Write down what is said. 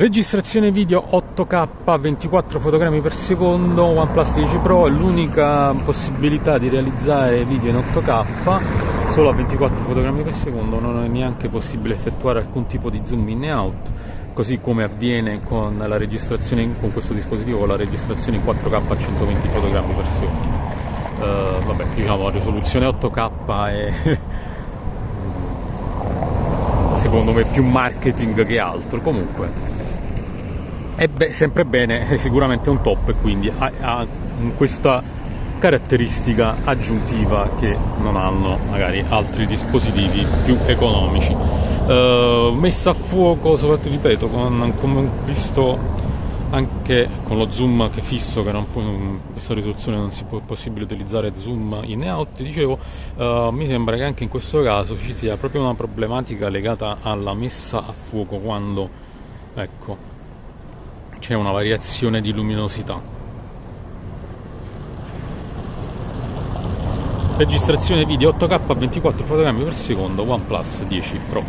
Registrazione video 8K a 24 fotogrammi per secondo, OnePlus 10 Pro è l'unica possibilità di realizzare video in 8K solo a 24 fotogrammi per secondo, non è neanche possibile effettuare alcun tipo di zoom in e out, così come avviene con la registrazione con questo dispositivo la registrazione in 4K a 120 fotogrammi per secondo. Uh, vabbè, diciamo la risoluzione 8K è secondo me più marketing che altro comunque è be- sempre bene, è sicuramente un top e quindi ha, ha questa caratteristica aggiuntiva che non hanno magari altri dispositivi più economici. Uh, messa a fuoco, soprattutto ripeto, con, come ho visto anche con lo zoom che fisso, che non può, questa risoluzione non si può possibile utilizzare zoom in e out, dicevo, uh, mi sembra che anche in questo caso ci sia proprio una problematica legata alla messa a fuoco quando ecco c'è una variazione di luminosità. Registrazione video 8K a 24 fotogrammi per secondo OnePlus 10 Pro.